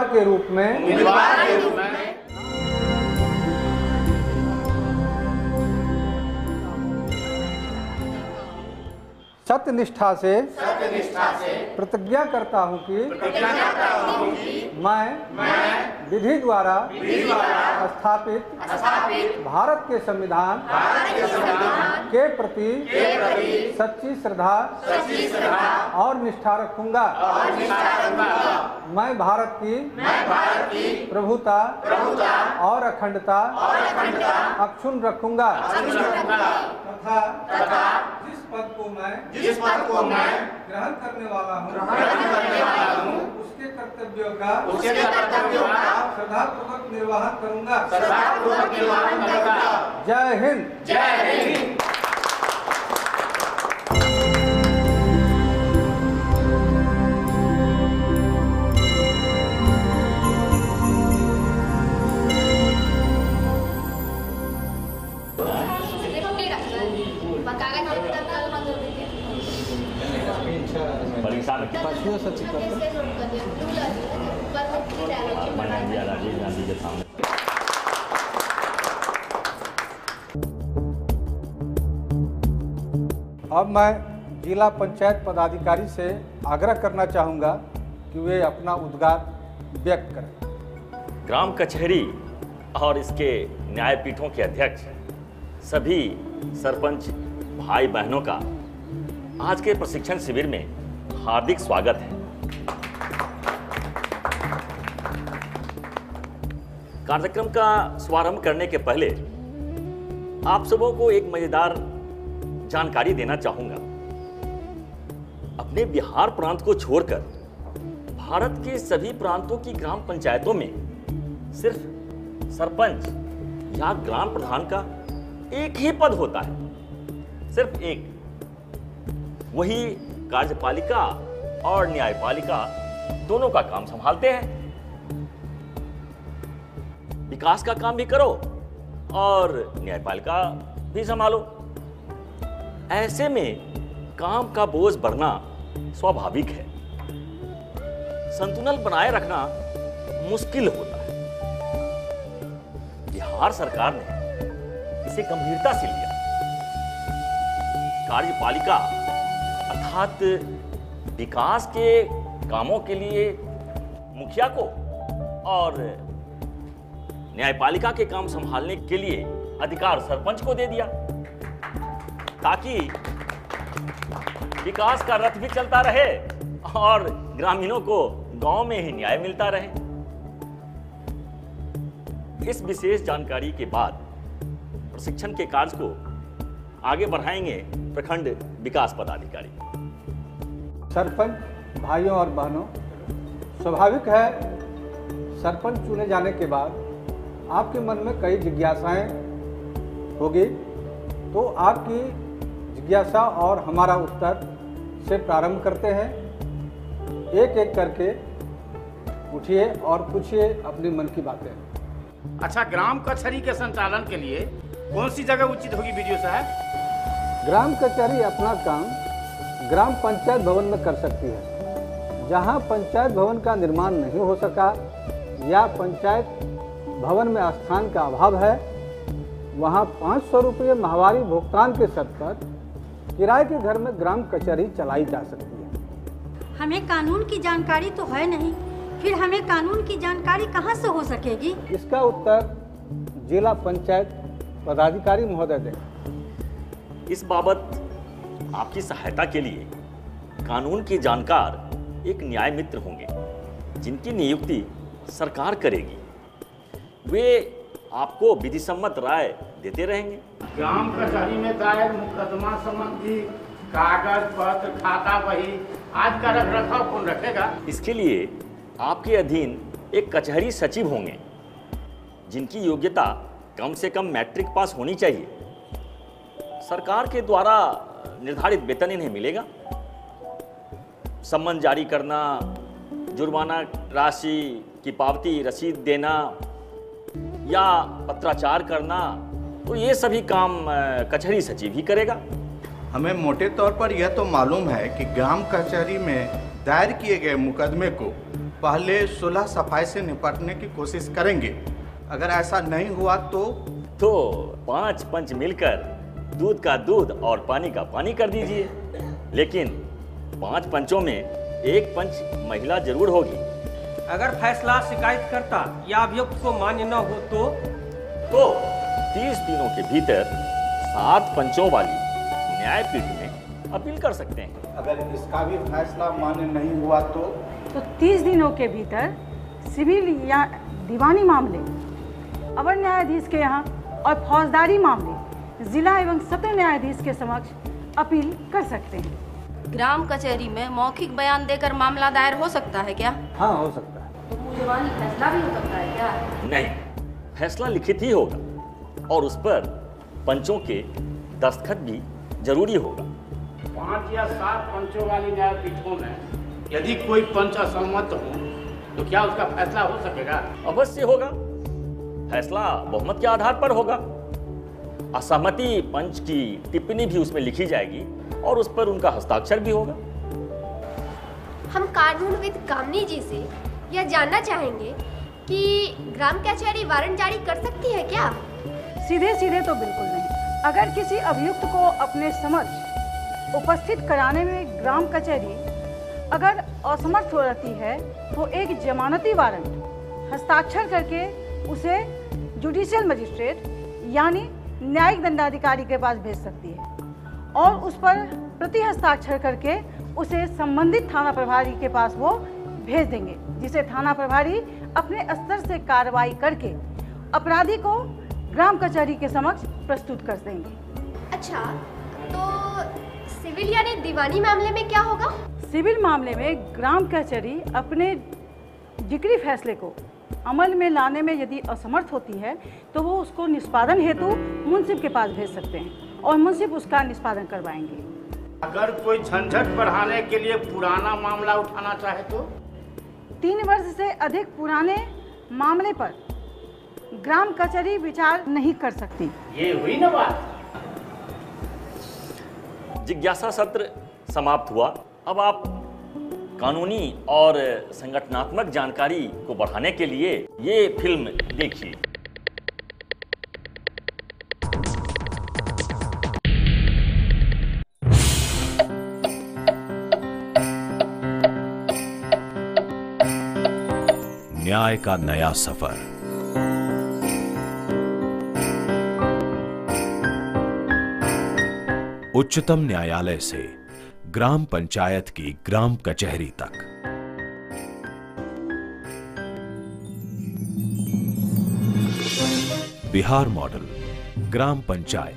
उम्मीदवार के रूप में उम्मीदवार के रूप में सत्य निष्ठा से सत्यनिष्ठा से प्रतिज्ञा करता हूँ कि प्रतिज्ञा करता हूँ कि मैं मैं विधि द्वारा विधि द्वारा स्थापित स्थापित भारत के संविधान भारत के संविधान के प्रति सच्ची श्रद्धा सच्ची श्रद्धा और निष्ठा रखूँगा। और निष्ठा रखूँगा। मैं भारत की मैं भारत की प्रभुता प्रभुता और अखंडता और अखंडता अक्षुण रखूँगा। तथा मैं जिस पद को मैं ग्रहण करने वाला हूँ ग्रहण करने वाला हूँ उसके कर्तव्यों का उसके कर्तव्यों का श्रद्धापूर्वक करूँगा करूँगा। श्रद्धापूर्वक निर्वाहन करूँगा। जय हिंद। जय हिंद। परीक्षा में कितना राजीव गांधी के सामने अब मैं जिला पंचायत पदाधिकारी से आग्रह करना चाहूँगा कि वे अपना उद्गार व्यक्त करें। ग्राम कचहरी और इसके न्यायपीठों के अध्यक्ष सभी सरपंच भाई बहनों का आज के प्रशिक्षण शिविर में हार्दिक स्वागत है। कार्यक्रम का शुभारंभ करने के पहले आप सबों को एक मज़ेदार जानकारी देना चाहूँगा। अपने बिहार प्रांत को छोड़कर भारत के सभी प्रांतों की ग्राम पंचायतों में सिर्फ़ सरपंच या ग्राम प्रधान का एक ही पद होता है। सिर्फ़ एक। वही कार्यपालिका और न्यायपालिका दोनों का काम संभालते हैं। विकास का काम भी करो और न्यायपालिका भी संभालो। ऐसे में काम का बोझ बढ़ना स्वाभाविक है। संतुलन बनाए रखना मुश्किल होता है। बिहार सरकार ने इसे गंभीरता से लिया। कार्यपालिका अर्थात विकास के कामों के लिए मुखिया को और न्यायपालिका के काम संभालने के लिए अधिकार सरपंच को दे दिया, ताकि विकास का रथ भी चलता रहे और ग्रामीणों को गाँव में ही न्याय मिलता रहे। इस विशेष जानकारी के बाद प्रशिक्षण के कार्य को आगे बढ़ाएँगे प्रखंड विकास पदाधिकारी। सरपंच भाइयों और बहनों स्वाभाविक है सरपंच चुने जाने के बाद आपके मन में कई जिज्ञासाएँ होगी। तो आपकी जिज्ञासा और हमारा उत्तर से प्रारंभ करते हैं। एक एक करके उठिए और पूछिए अपने मन की बातें। अच्छा ग्राम कचहरी के संचालन के लिए कौन सी जगह उचित होगी वीडियो साहब? ग्राम कचहरी अपना काम ग्राम पंचायत भवन में कर सकती है। जहाँ पंचायत भवन का निर्माण नहीं हो सका या पंचायत भवन में स्थान का अभाव है वहाँ पाँच सौ रुपये माहवारी भुगतान के शर्त पर किराए के घर में ग्राम कचहरी चलाई जा सकती है। हमें कानून की जानकारी तो है नहीं फिर हमें कानून की जानकारी कहाँ से हो सकेगी? इसका उत्तर जिला पंचायत पदाधिकारी महोदय दें। इस बाबत आपकी सहायता के लिए कानून के जानकार एक न्याय मित्र होंगे जिनकी नियुक्ति सरकार करेगी। वे आपको विधि सम्मत राय देते रहेंगे। ग्राम कचहरी में दायर मुकदमा संबंधी कागज़ पत्र खाता बही आज का रख रखाव कौन रखेगा? इसके लिए आपके अधीन एक कचहरी सचिव होंगे जिनकी योग्यता कम से कम मैट्रिक पास होनी चाहिए। सरकार के द्वारा निर्धारित वेतन इन्हें मिलेगा। सम्मन जारी करना जुर्माना राशि की पावती रसीद देना या पत्राचार करना तो ये सभी काम कचहरी सचिव ही करेगा। हमें मोटे तौर पर यह तो मालूम है कि ग्राम कचहरी में दायर किए गए मुकदमे को पहले सुलह सफ़ाई से निपटने की कोशिश करेंगे। अगर ऐसा नहीं हुआ तो? तो पाँच पंच मिलकर दूध का दूध और पानी का पानी कर दीजिए। लेकिन पाँच पंचों में एक पंच महिला ज़रूर होगी। अगर फैसला शिकायतकर्ता या अभियुक्त को मान्य न हो तो? तो तीस दिनों के भीतर सात पंचों वाली न्यायपीठ में अपील कर सकते हैं। अगर इसका भी फैसला मान्य नहीं हुआ तो? तो 30 दिनों के भीतर सिविल या दीवानी मामले अवर न्यायाधीश के यहाँ और फौजदारी मामले जिला एवं सत्र न्यायाधीश के समक्ष अपील कर सकते हैं। ग्राम कचहरी में मौखिक बयान देकर मामला दायर हो सकता है क्या? हाँ हो सकता है। तो फैसला भी हो सकता है क्या? नहीं फैसला लिखित ही होगा और उस पर पंचों के दस्तखत भी ज़रूरी होगा। पाँच या सात पंचों वाली न्यायपीठों में यदि कोई पंच असम्मत हो तो क्या उसका फैसला हो सकेगा? अवश्य होगा। फैसला बहुमत के आधार पर होगा। असहमति पंच की टिप्पणी भी उसमें लिखी जाएगी और उस पर उनका हस्ताक्षर भी होगा। हम कानूनविद कामनी जी से यह जानना चाहेंगे कि ग्राम कचहरी वारंट जारी कर सकती है क्या? सीधे सीधे तो बिल्कुल नहीं। अगर किसी अभियुक्त को अपने समक्ष उपस्थित कराने में ग्राम कचहरी अगर असमर्थ हो रहती है तो एक जमानती वारंट हस्ताक्षर करके उसे जुडिशियल मजिस्ट्रेट यानी न्यायिक दंडाधिकारी के पास भेज सकती है। और उस पर प्रति हस्ताक्षर करके उसे संबंधित थाना प्रभारी के पास वो भेज देंगे जिसे थाना प्रभारी अपने स्तर से कार्रवाई करके अपराधी को ग्राम कचहरी के समक्ष प्रस्तुत कर देंगे। अच्छा तो सिविल यानी दीवानी मामले में क्या होगा? सिविल मामले में ग्राम कचहरी अपने डिग्री फैसले को अमल में लाने में यदि असमर्थ होती है तो वो उसको निष्पादन हेतु मुंसिफ के पास भेज सकते हैं और मुंसिफ उसका निष्पादन करवाएँगे। अगर कोई झंझट बढ़ाने के लिए पुराना मामला उठाना चाहे तो? तीन वर्ष से अधिक पुराने मामले पर ग्राम कचहरी विचार नहीं कर सकती। ये हुई ना बात? जिज्ञासा सत्र समाप्त हुआ। अब आप कानूनी और संगठनात्मक जानकारी को बढ़ाने के लिए ये फ़िल्म देखिए। न्याय का नया सफ़र। उच्चतम न्यायालय से ग्राम पंचायत की ग्राम कचहरी तक। बिहार मॉडल, ग्राम पंचायत।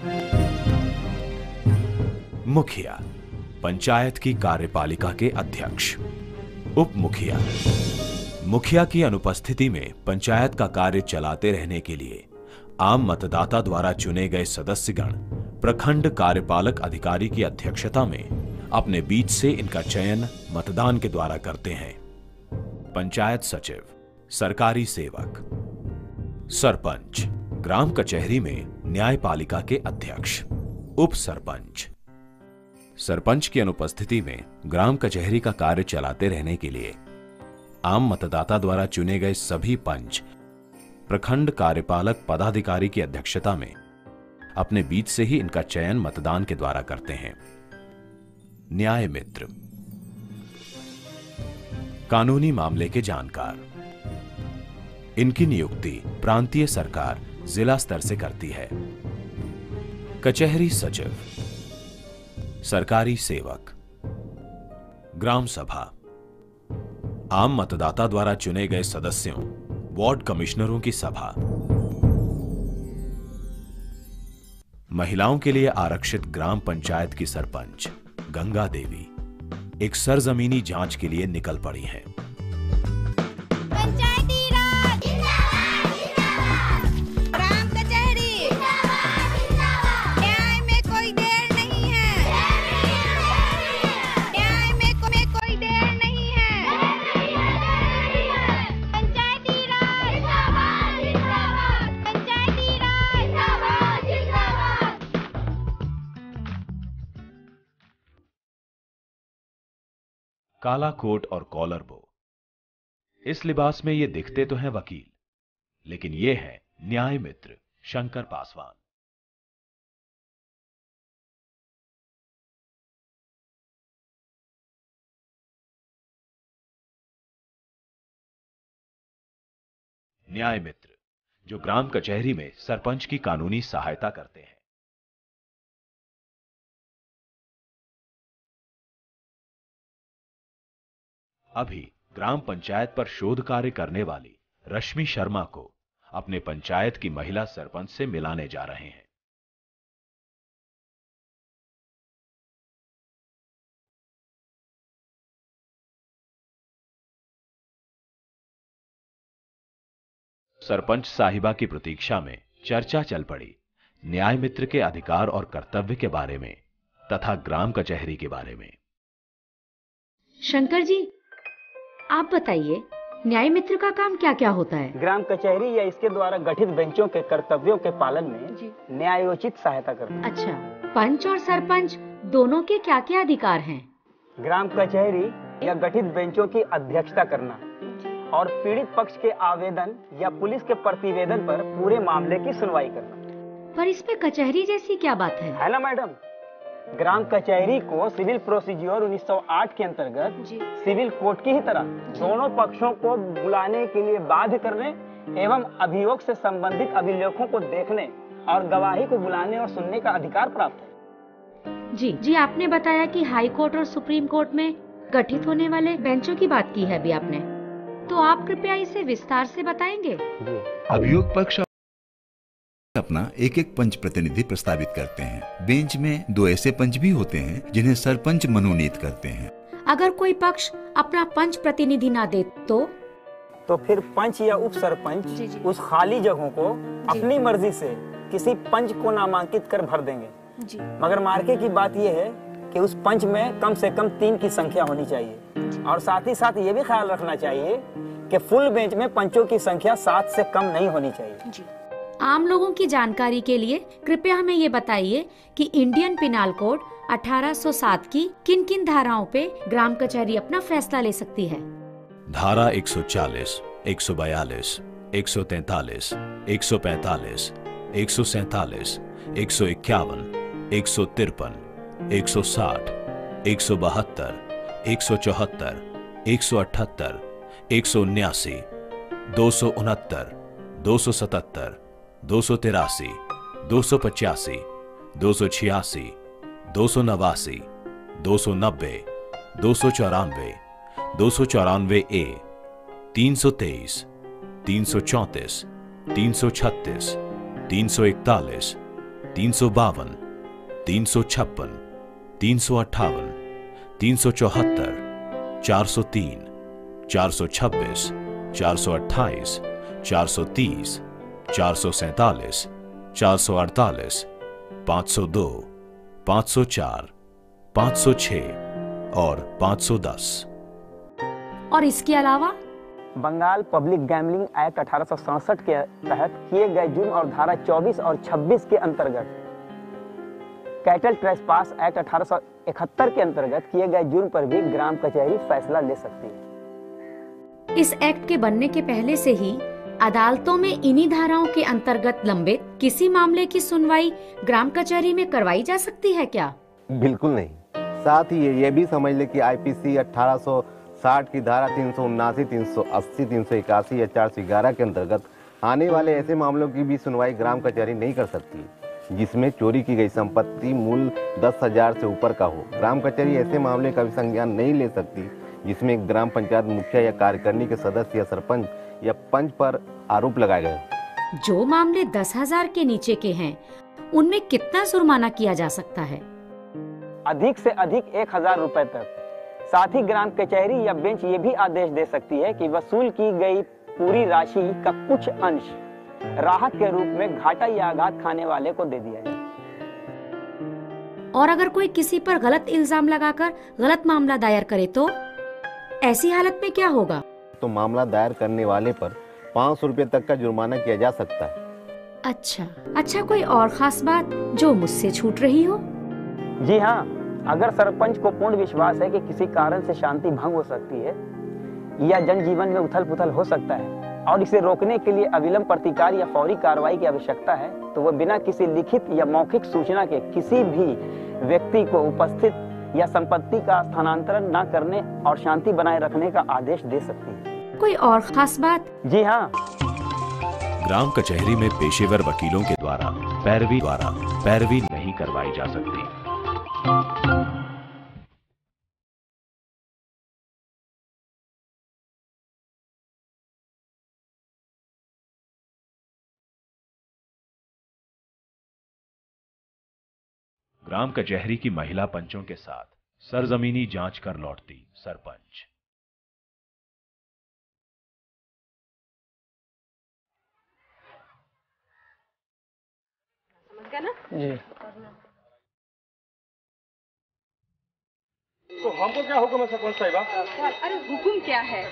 मुखिया, पंचायत की कार्यपालिका के अध्यक्ष। उप मुखिया मुखिया की अनुपस्थिति में पंचायत का कार्य चलाते रहने के लिए आम मतदाता द्वारा चुने गए सदस्यगण, प्रखंड कार्यपालक अधिकारी की अध्यक्षता में अपने बीच से इनका चयन मतदान के द्वारा करते हैं। पंचायत सचिव, सरकारी सेवक, सरपंच, ग्राम कचहरी में न्यायपालिका के अध्यक्ष, उप सरपंच। सरपंच की अनुपस्थिति में ग्राम कचहरी का कार्य चलाते रहने के लिए आम मतदाता द्वारा चुने गए सभी पंच, प्रखंड कार्यपालक पदाधिकारी की अध्यक्षता में अपने बीच से ही इनका चयन मतदान के द्वारा करते हैं। न्याय मित्र कानूनी मामले के जानकार। इनकी नियुक्ति प्रांतीय सरकार जिला स्तर से करती है। कचहरी सचिव, सरकारी सेवक, ग्राम सभा, आम मतदाता द्वारा चुने गए सदस्यों, वार्ड कमिश्नरों की सभा। महिलाओं के लिए आरक्षित ग्राम पंचायत की सरपंच गंगा देवी। एक सरजमीनी जाँच के लिए निकल पड़ी हैं। काला कोट और कॉलर बो। इस लिबास में ये दिखते तो हैं वकील, लेकिन ये है न्याय मित्र शंकर पासवान। न्याय मित्र जो ग्राम कचहरी में सरपंच की कानूनी सहायता करते हैं। अभी ग्राम पंचायत पर शोध कार्य करने वाली रश्मि शर्मा को अपने पंचायत की महिला सरपंच से मिलाने जा रहे हैं। सरपंच साहिबा की प्रतीक्षा में चर्चा चल पड़ी। न्याय मित्र के अधिकार और कर्तव्य के बारे में तथा ग्राम कचहरी के बारे में। शंकर जी आप बताइए न्याय मित्र का काम क्या क्या होता है? ग्राम कचहरी या इसके द्वारा गठित बेंचों के कर्तव्यों के पालन में न्यायोचित सहायता करता है। अच्छा पंच और सरपंच दोनों के क्या क्या अधिकार हैं? ग्राम कचहरी या गठित बेंचों की अध्यक्षता करना और पीड़ित पक्ष के आवेदन या पुलिस के प्रतिवेदन पर पूरे मामले की सुनवाई करना। पर इसमें कचहरी जैसी क्या बात है? है ना मैडम? ग्राम कचहरी को सिविल प्रोसीजर 1908 के अंतर्गत सिविल कोर्ट की ही तरह दोनों पक्षों को बुलाने के लिए बाध्य करने एवं अभियोग से संबंधित अभिलेखों को देखने और गवाही को बुलाने और सुनने का अधिकार प्राप्त है। जी। जी आपने बताया कि हाई कोर्ट और सुप्रीम कोर्ट में गठित होने वाले बेंचों की बात की है अभी आपने। तो आप कृपया इसे विस्तार से बताएँगे? अभियोग पक्ष अपना एक एक पंच प्रतिनिधि प्रस्तावित करते हैं। बेंच में दो ऐसे पंच भी होते हैं जिन्हें सरपंच मनोनीत करते हैं। अगर कोई पक्ष अपना पंच प्रतिनिधि ना दे तो? तो फिर पंच या उप सरपंच उस खाली जगहों को अपनी मर्ज़ी से किसी पंच को नामांकित कर भर देंगे। जी। मगर मार्के की बात यह है कि उस पंच में कम से कम तीन की संख्या होनी चाहिए। और साथ ही साथ ये भी ख्याल रखना चाहिए कि फुल बेंच में पंचों की संख्या सात से कम नहीं होनी चाहिए। आम लोगों की जानकारी के लिए कृपया हमें ये बताइए कि इंडियन पिनाल कोड 1807 की किन किन धाराओं पे ग्राम कचहरी अपना फैसला ले सकती है धारा 140, 142, 143, 145, 147, 151, 153, 160, 172, 174, 178, 179, दो सौ उनहत्तर दो सौ तिरासी, दो सौ पचासी, दो सौ छियासी, दो सौ नवासी, दो सौ नब्बे, दो सौ चौरानवे, दो सौ चौरानवे ए, तीन सौ तेईस, तीन सौ चौंतीस, तीन सौ छत्तीस, तीन सौ इकतालीस, तीन सौ बावन, तीन सौ छप्पन, तीन सौ अट्ठावन, तीन सौ चौहत्तर, चार सौ तीन, चार सौ छब्बीस, चार सौ अट्ठाईस, चार सौ तीस चार सौ सैतालीस चार सौ अड़तालीस पाँच सौ दो पाँच सौ चार पाँच सौ छ और पाँच सौ दस। और इसके अलावा? बंगाल पब्लिक गैमलिंग एक्ट अठारह के तहत किए गए जुर्म और धारा 24 और 26 के अंतर्गत कैटल ट्रेसपास एक्ट 1871 के अंतर्गत किए गए जुर्म पर भी ग्राम कचहरी फैसला ले सकती है। इस एक्ट के बनने के पहले से ही अदालतों में इन्हीं धाराओं के अंतर्गत लंबित किसी मामले की सुनवाई ग्राम कचहरी में करवाई जा सकती है क्या? बिल्कुल नहीं। साथ ही ये भी समझ ले कि आईपीसी 1860 की धारा तीन सौ उन्नासी, तीन सौ अस्सी, तीन सौ इक्यासी या चार सौ ग्यारह के अंतर्गत आने वाले ऐसे मामलों की भी सुनवाई ग्राम कचहरी नहीं कर सकती, जिसमें चोरी की गई संपत्ति मूल दस हज़ार से ऊपर का हो। ग्राम कचहरी ऐसे मामले का भी संज्ञान नहीं ले सकती, जिसमें ग्राम पंचायत मुखिया या कार्यकारिणी के सदस्य या सरपंच या पंच पर आरोप लगाए गए। जो मामले दस हज़ार के नीचे के हैं उनमें कितना जुर्माना किया जा सकता है? अधिक से अधिक एक हज़ार रूपए तक। साथ ही ग्राम कचहरी या बेंच ये भी आदेश दे सकती है कि वसूल की गई पूरी राशि का कुछ अंश राहत के रूप में घाटा या आघात खाने वाले को दे दिया जाए। और अगर कोई किसी पर गलत इल्ज़ाम लगाकर गलत मामला दायर करे तो? ऐसी हालत में क्या होगा? तो मामला दायर करने वाले पर पाँच सौ रूपए तक का जुर्माना किया जा सकता है। अच्छा अच्छा कोई और खास बात जो मुझसे छूट रही हो? जी हाँ अगर सरपंच को पूर्ण विश्वास है कि किसी कारण से शांति भंग हो सकती है या जनजीवन में उथल पुथल हो सकता है और इसे रोकने के लिए अविलंब प्रतिकार या फौरी कार्रवाई की आवश्यकता है तो वह बिना किसी लिखित या मौखिक सूचना के किसी भी व्यक्ति को उपस्थित या संपत्ति का स्थानांतरण न करने और शांति बनाए रखने का आदेश दे सकती है। कोई और खास बात? जी हाँ। ग्राम कचहरी में पेशेवर वकीलों के द्वारा पैरवी द्वारा पैरवी नहीं करवाई जा सकती। ग्राम कचहरी की महिला पंचों के साथ सरजमीनी जाँच कर लौटती सरपंच समझ गया ना? जी। तो हमको क्या हुक्म है सरपंच साहिबा? अरे हुकुम क्या है?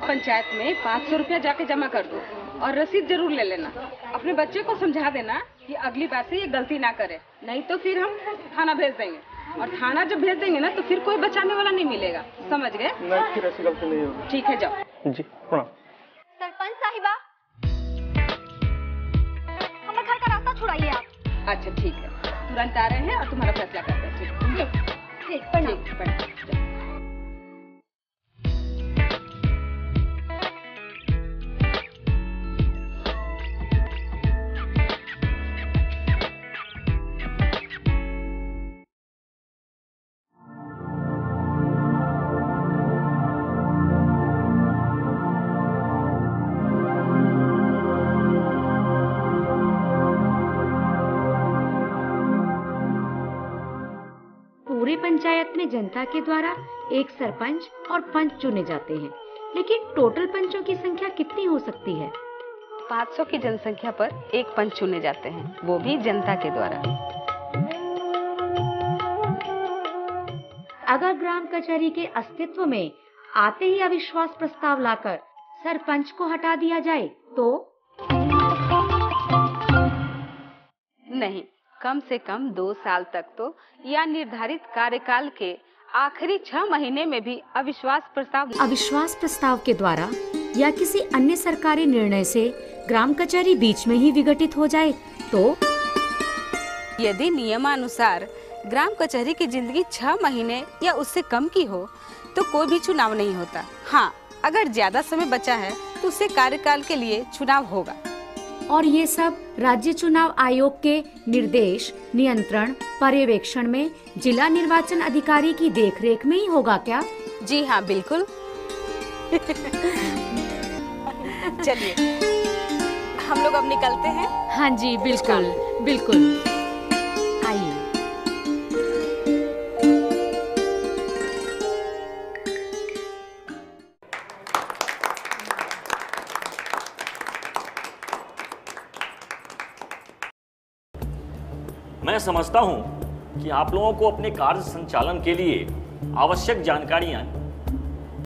पंचायत में पाँच सौ रूपया जाके जमा कर दो और रसीद ज़रूर ले लेना। अपने बच्चे को समझा देना कि अगली बार से ये गलती ना करे। नहीं तो फिर हम थाना भेज देंगे। और थाना जब भेज देंगे ना तो फिर कोई बचाने वाला नहीं मिलेगा। समझ गए? नहीं फिर ऐसी गलती नहीं होगी। ठीक है जाओ। जी प्रणाम। सरपंच साहिबा हमारे घर का रास्ता छुड़ाइए आप। अच्छा ठीक है। तुरंत आ रहे हैं और तुम्हारा फैसला करते हैं। ठीक है ठीक प्रणाम पंचायत में जनता के द्वारा एक सरपंच और पंच चुने जाते हैं। लेकिन टोटल पंचों की संख्या कितनी हो सकती है? 500 की जनसंख्या पर एक पंच चुने जाते हैं वो भी जनता के द्वारा। अगर ग्राम कचहरी के अस्तित्व में आते ही अविश्वास प्रस्ताव लाकर सरपंच को हटा दिया जाए तो? नहीं कम से कम दो साल तक तो या निर्धारित कार्यकाल के आखिरी छह महीने में भी अविश्वास प्रस्ताव अविश्वास प्रस्ताव के द्वारा या किसी अन्य सरकारी निर्णय से ग्राम कचहरी बीच में ही विघटित हो जाए तो? यदि नियमानुसार ग्राम कचहरी की ज़िंदगी छह महीने या उससे कम की हो तो कोई भी चुनाव नहीं होता। हाँ अगर ज़्यादा समय बचा है तो उससे कार्यकाल के लिए चुनाव होगा। और ये सब राज्य चुनाव आयोग के निर्देश नियंत्रण पर्यवेक्षण में जिला निर्वाचन अधिकारी की देखरेख में ही होगा क्या? जी हाँ बिल्कुल। चलिए हम लोग अब निकलते हैं। हाँ जी बिल्कुल बिल्कुल। समझता हूँ कि आप लोगों को अपने कार्य संचालन के लिए आवश्यक जानकारियाँ